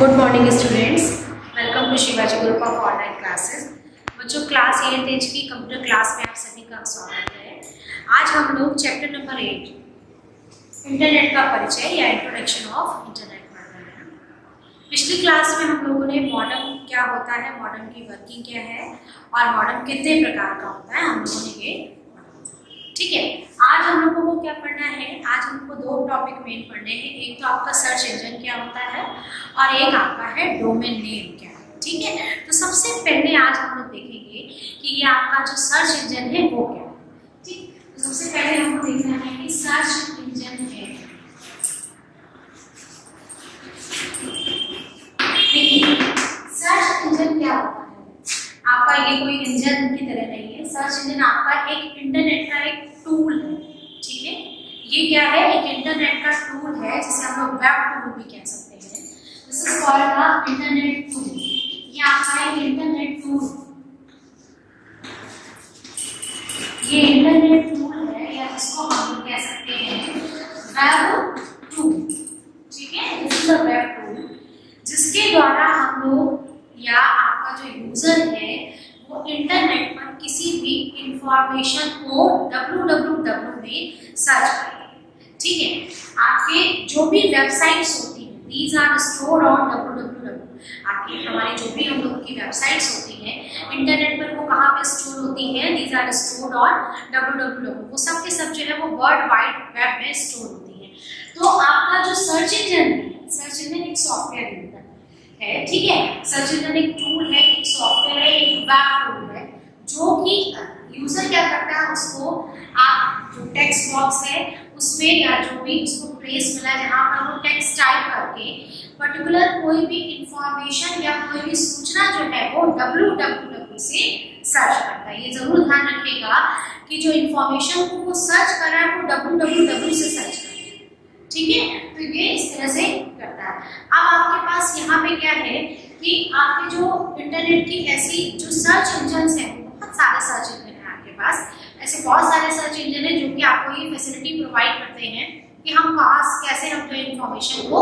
Good morning students welcome to Shivaji group of online classes बच्चों class eighth की computer class में आप सभी का स्वागत है। आज हम लोग चैप्टर नंबर एट इंटरनेट का परिचय या इंट्रोडक्शन ऑफ़ इंटरनेट पढ़ रहे हैं। पिछली क्लास में हम लोगों ने मॉडर्न क्या होता है मॉडर्न की वर्किंग क्या है, और मॉडर्न कितने प्रकार का होता है, हम लोगों ने ये ठीक है? आज हम लोगों को क्या पढ़ना है? आज हमको दो टॉपिक मेन पढ़ने हैं। एक तो आपका सर्च इंजन क्या होता है और एक आपका है डोमेन नेम क्या है। ठीक है? तो सबसे पहले आज हम लोग देखेंगे कि ये आपका जो सर्च इंजन है वो क्या है। ठीक? तो सबसे पहले हमको देखना है कि सर्च इंजन है। सर्च इंजन क्या होता है? आपका ये कोई इंजन की तरह नहीं है। सर्च इंजन आपका एक इंटरनेट का एक टूल है ठीक है क्या है? एक इंटरनेट का टूल है, जिसे हम लोग वेब टूल भी कह सकते हैं। This is called the internet tool ये आपका एक इंटरनेट टूल ये इंटरनेट टूल है, या जिसको हम लोग कह सकते हैं वेब टूल ठीक है? This is a web tool जिसके द्वारा हम लोग, या आपका जो यूज़र है, वो इंटरनेट पर किसी भी इंफॉर्मेशन को डब्ल्यू डब्ल्यू डब्ल्यू में सर्च करेंगे ठीक है? आपके जो भी वेबसाइट्स होती हैं these are store on www आपकी, हमारी जो भी हम लोग की वेबसाइट्स होती हैं इंटरनेट पर वो कहाँ पे स्टोर होती हैं these are store on www वो सब के सब जो है, वो वर्ल्ड वाइड वेब में स्टोर होती है. तो आपका जो सर्च इंजन सर्च इंजन एक सॉफ्टवेयर है ठीक है? सर्च इंजन एक टूल है, एक सॉफ्टवेयर है, एक वेब टूल है, जो कि यूज़र क्या करता है, उसको आप जो टेक्स्ट बॉक्स है, उसमें या जो भी उसको प्लेस मिला, जहाँ पर वो टेक्स्ट टाइप करके पर्टिकुलर कोई भी इंफॉर्मेशन या कोई भी सूचना जो है, वो डब्ल्यू डब्ल्यू डब्ल्यू से सर्च करता है। ये ज़रूर ध्यान रखिएगा कि जो इंफॉर्मेशन को वो सर्च कर रहा है, वो डब्ल्यू डब्ल्यू डब्ल्यू से सर्च कर ठीक है? तो ये इस तरह से करता है। अब आपके पास यहाँ पे क्या है कि आपके जो इंटरनेट की ऐसी जो सर्च इंजन है, बहुत सारे सर्च इंजन पास। ऐसे बहुत सारे सर्च इंजन है जो कि आपको ये फैसिलिटी प्रोवाइड करते हैं कि हम कहाँ कैसे हम जो इन्फॉर्मेशन को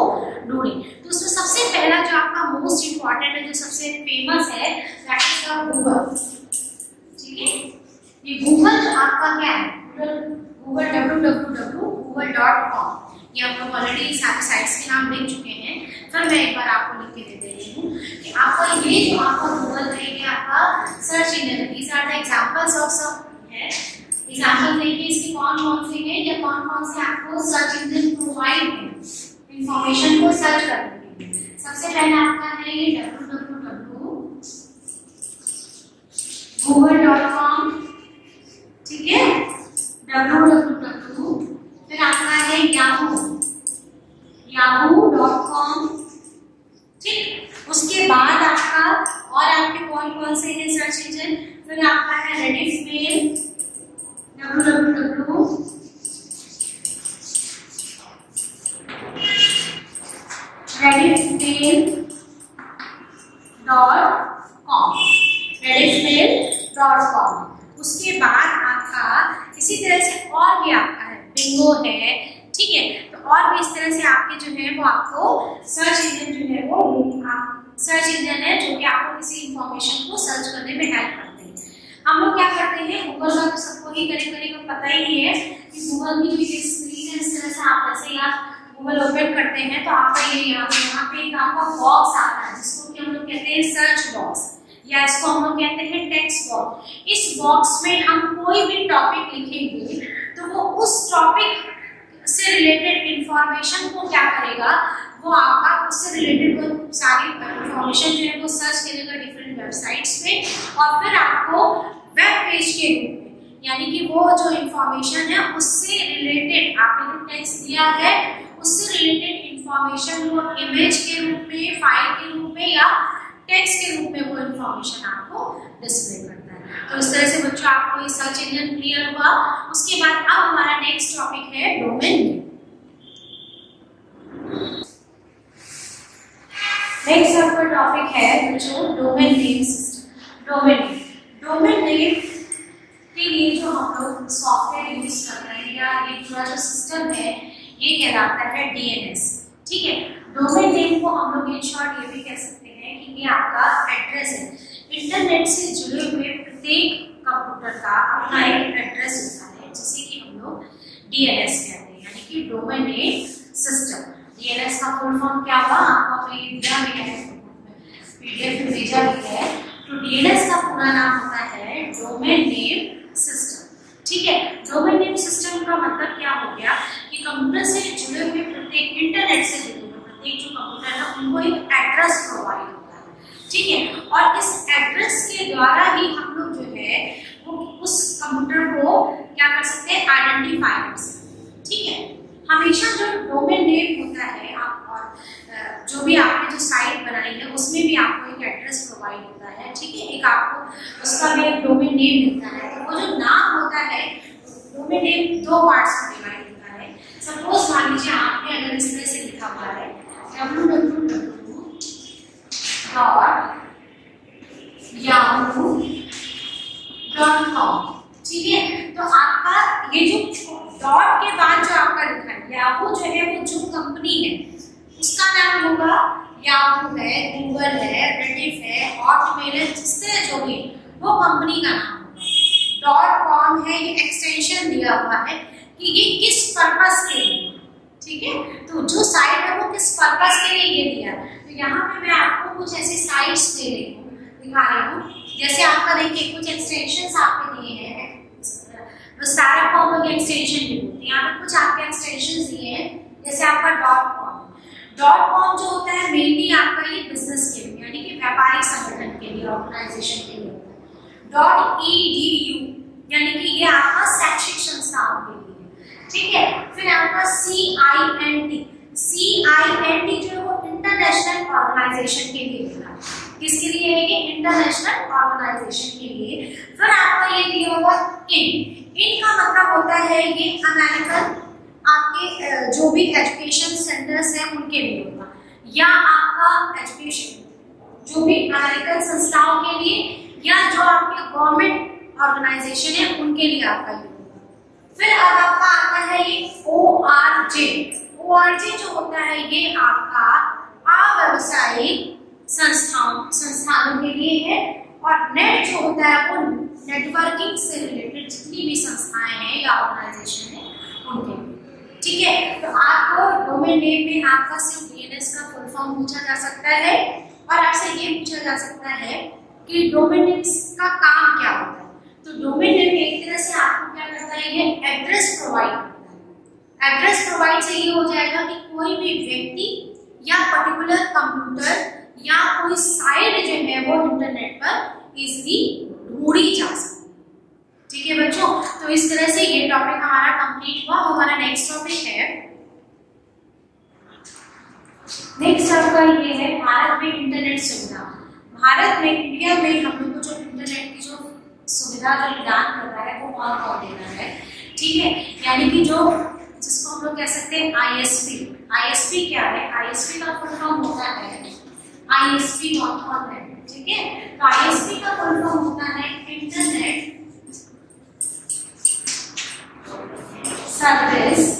ढूंढें। तो उसमें सबसे पहला जो आपका मोस्ट इंपॉर्टेंट है, जो सबसे फ़ेमस है दैट इज़ गूगल ठीक है? ये गूगल आपका क्या है? Google W W W Google dot com ये हम लोग ऑलरेडी सारे साइट्स के नाम लिख चुके हैं। फिर मैं एक बार आपको लिख के दे दे रही हूँ कि आपका ये जो आपका गूगल है, ये आपका search engine these are the examples of सब है एग्जांपल देखिए इसके कौन कौन से हैं या कौन कौन से आपको सर्च इंजन प्रोवाइड इंफॉर्मेशन को सर्च करने के सबसे पहला आपका है ये www google.com ठीक है? www फिर आपका है याहू yahoo.com ठीक? उसके बाद आपका और आपके कौन कौन से हैं सर्च इंजन फिर आपका है Rediff mail www redditmail.com redditmail.com उसके बाद आपका इसी तरह से और भी आपका है। बिंगो है, ठीक है? तो और भी इस तरह से आपके जो है वो आपको सर्च इंजन जो है वो सर्च इंजन है जो कि आपको किसी इंफॉर्मेशन को सर्च करने में हेल्प करते हैं। हम लोग क्या करते हैं? गूगल का तो सबको ही करीब करीब पता ही है कि गूगल की जो स्क्रीन है, इस तरह से आप जैसे ही आप गूगल ओपन करते हैं तो आपका ये यहाँ पे यहाँ पे एक आपका बॉक्स आता है, जिसको कि हम लोग कहते हैं सर्च बॉक्स या इसको हम कहते हैं टेक्स्ट बॉक्स इस बॉक्स में हम कोई भी टॉपिक लिखेंगे तो वो उस टॉपिक से रिलेटेड इंफॉर्मेशन को क्या करेगा? वो आपका उससे रिलेटेड वो सारी इंफॉर्मेशन जो है वो सर्च करेगा डिफरेंट वेबसाइट्स पे और फिर आपको वेब पेज के रूप में, यानी कि वो जो इंफॉर्मेशन है उससे रिलेटेड आपने जो टेक्स्ट दिया है, उससे रिलेटेड इंफॉर्मेशन वो इमेज के रूप में फ़ाइल के रूप में या टेक्स्ट के रूप में वो इंफॉर्मेशन आपको डिस्प्ले करता है। तो इस तरह से बच्चों, आपको ये सर्च इंजन क्लियर हुआ। उसके बाद अब हमारा नेक्स्ट टॉपिक है डोमेन नेक्स्ट आपका टॉपिक है बच्चों domain name domain domain name के लिए जो हम लोग सॉफ्टवेयर यूज़ कर रहे हैं, या ये पूरा जो सिस्टम है, ये कहलाता है डीएनएस ठीक है? डोमेन नेम को हम लोग इन शॉर्ट ये भी ये आपका एड्रेस है। इंटरनेट से जुड़े हुए प्रत्येक कंप्यूटर का अपना एक एड्रेस होता है, जिसे कि हम लोग डीएनएस कहते हैं, यानी कि डोमेन नेम सिस्टम डीएनएस का फुल फॉर्म क्या हुआ? आपको अपने दिया भी है पीडीएफ भेजा भी है। तो डीएनएस का पूरा नाम होता है डोमेन नेम सिस्टम ठीक है डोमेन नेम सिस्टम का मतलब क्या हो गया कि कंप्यूटर से जुड़े हुए प्रत्येक इंटरनेट से जुड़े हुए प्रत्येक जो कंप्यूटर है उनको एक एड्रेस प्रोवाइड होता है ठीक है और इस एड्रेस के द्वारा ही हम लोग जो है वो उस कंप्यूटर को क्या हैं ठीक है? हमेशा जो डोमेन नेम होता है, आप और जो भी आपने जो साइट बनाई है, उसमें भी आपको एक एड्रेस प्रोवाइड होता है, ठीक है? एक आपको उसका भी एक डोमेन नेम मिलता है। तो वो जो नाम होता है डोमेन नेम दो पार्ट्स में डिवाइड होता है। सपोज़ मान लीजिए आपने अगर इस तरह से लिखा हुआ है www dot Yahoo dot com ठीक है? तो आपका ये जो डॉट के बाद जो आपका लिखा है याहू जो है वो जो कंपनी है, उसका नाम होगा याहू है गूगल है रेडिफ है हॉटमेल है, जिससे जो भी वो कंपनी का नाम डॉट कॉम है, ये एक्सटेंशन दिया हुआ है कि ये किस पर्पस के लिए ठीक है? तो जो साइट है वो किस पर्पस के लिए ये दिया तो यहाँ पे मैं आपको कुछ ऐसी साइट्स दे रही हूँ, दिखा रही हूँ। जैसे आपका देखिए, कुछ एक्सटेंशन आपके दिए हैं विस्तारा कॉम के एक्सटेंशन भी होते। हैं यहाँ पे कुछ आपके एक्सटेंशन दिए हैं, जैसे आपका डॉट कॉम डॉट कॉम जो होता है मेनली आपका ये बिज़नेस के लिए, यानी कि व्यापारिक संगठन के लिए ऑर्गेनाइजेशन के लिए डॉट ई डी यू यानी कि ये आपका शैक्षिक संस्थाओं के लिए। ठीक है? फिर आपका C I N T C I N T जो है वो इंटरनेशनल ऑर्गेनाइजेशन के लिए होता है। किसके लिए है ये इंटरनेशनल ऑर्गेनाइजेशन के लिए। फिर आपका ये दिया हुआ इन इन का मतलब होता है ये अमेरिकन आपके जो भी एजुकेशन सेंटर्स हैं, उनके लिए होगा। या आपका एजुकेशन जो भी अमेरिकन संस्थाओं के लिए, या जो आपके गवर्नमेंट ऑर्गेनाइजेशन है, उनके लिए आपका ये होगा। फिर अब आपका आता है ये O R J O R J जो होता है, ये आपका अव्यवसायिक संस्थाओं, संस्थानों के लिए है और नेट जो होता है वो नेटवर्किंग से रिलेटेड जितनी भी संस्थाएँ हैं या ऑर्गेनाइजेशन है, उनके ठीक है? तो आपको डोमेन नेम में आपका सिर्फ़ डीएनएस का फुल फॉर्म पूछा जा सकता है और आपसे ये पूछा जा सकता है कि डोमेन नेम का काम क्या होता है? तो डोमेन नेम एक तरह से आपको क्या करता है? ये एड्रेस प्रोवाइड एड्रेस प्रोवाइड से ये हो जाएगा कि कोई भी व्यक्ति या पर्टिकुलर कंप्यूटर या कोई साइट जो है वो इंटरनेट पर इजली ढूंढी जा सकती ठीक है बच्चों? तो इस तरह से ये टॉपिक हमारा कंप्लीट हुआ। हमारा नेक्स्ट टॉपिक है। नेक्स्ट आपका ये है भारत में इंटरनेट सुविधा। भारत में इंडिया में हम लोग को जो इंटरनेट की जो सुविधा, जो प्रदान कर रहा है, वो कौन कौन दे रहा है? ठीक है? यानी कि जो जिसको हम लोग कह सकते हैं आईएसपी आईएसपी क्या है? आईएसपी का फुल फॉर्म होता है आईएसपी डॉट कॉम है, ठीक है? तो आईएसपी का फुल फॉर्म होता है इंटरनेट सर्विस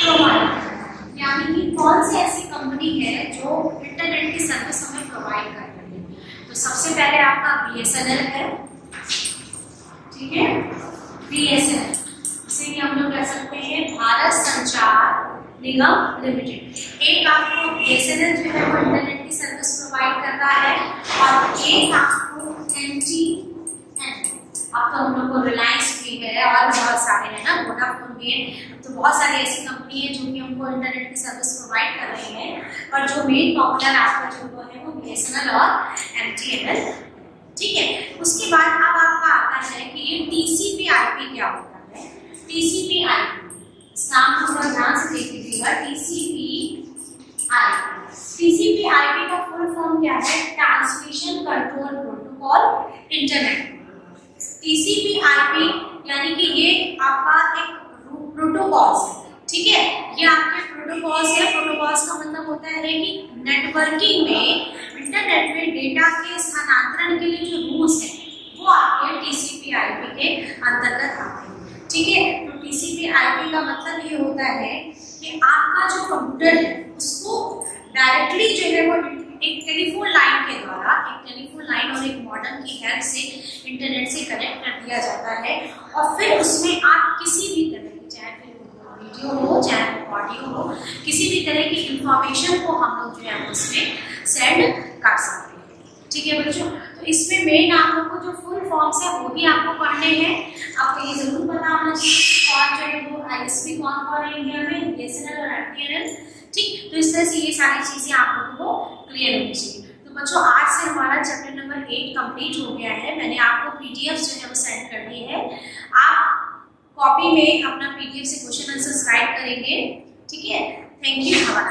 प्रोवाइड यानी कि कौन सी ऐसी कंपनी है जो इंटरनेट की सर्विस हमें प्रोवाइड कर रही है? तो सबसे पहले आपका बीएसएनएल है, ठीक है? बीएसएनएल इसे हम लोग कह सकते हैं, भारत संचार निगम लिमिटेड एक आपको बीएसएनएल जो है वो इंटरनेट की सर्विस प्रोवाइड कर रहा है और एक आपको एनटी अब तो हम लोग को रिलायंस भी है और बहुत सारे हैं ना वोडाफोन भी है। तो बहुत सारी ऐसी कंपनी है जो कि हमको इंटरनेट की सर्विस प्रोवाइड कर रही है। पर जो मेन पॉपुलर आपका जो वो है वो बी और एम ठीक है, उसके बाद अब आपका आता है कि ये टीसीपी आईपी क्या होता है? टीसीपी आईपी नाम को थोड़ा ध्यान से देख लीजिएगा टीसीपी आईपी टीसीपी आईपी का फुल फॉर्म क्या है transmission control protocol internet TCP IP यानी कि ये आपका एक प्रोटोकॉल्स है, ठीक है? ये आपके प्रोटोकॉल्स है प्रोटोकॉल्स का मतलब होता है कि नेटवर्किंग में इंटरनेट में डेटा के स्थानांतरण के लिए जो रूल्स है, वो आपके टीसीपी आईपी के अंतर्गत आते हैं, ठीक है? टीसीपी आईपी का मतलब ये होता है कि आपका जो कंप्यूटर है, उसको डायरेक्टली जो है वो एक टेलीफोन लाइन के द्वारा, एक टेलीफोन लाइन और एक मॉडर्न की हेल्प से इंटरनेट से कनेक्ट कर दिया जाता है और फिर उसमें आप किसी भी तरह की, चाहे फिर वीडियो हो, चाहे ऑडियो हो, किसी भी तरह की इंफॉर्मेशन को हम लोग जो है उसमें सेंड कर सकते हैं। ठीक है बच्चों? तो इसमें मेन आप लोग को जो फुल फॉर्म्स है, वो भी आपको पढ़ने हैं। आपको ये ज़रूर पता होना चाहिए कौन जो है वो आईएसपी कौन कौन है इंडिया में बीएसएनएल और एमटीएनएल ठीक? तो इस तरह से ये सारी चीज़ें आप लोगों को क्लियर होनी चाहिए। तो बच्चों, आज से हमारा चैप्टर नंबर एट कंप्लीट हो गया है। मैंने आपको पीडीएफ जो है वो सेंड कर दी है। आप कॉपी में अपना पीडीएफ से क्वेश्चन आंसर राइट करेंगे, ठीक है? Thank you have a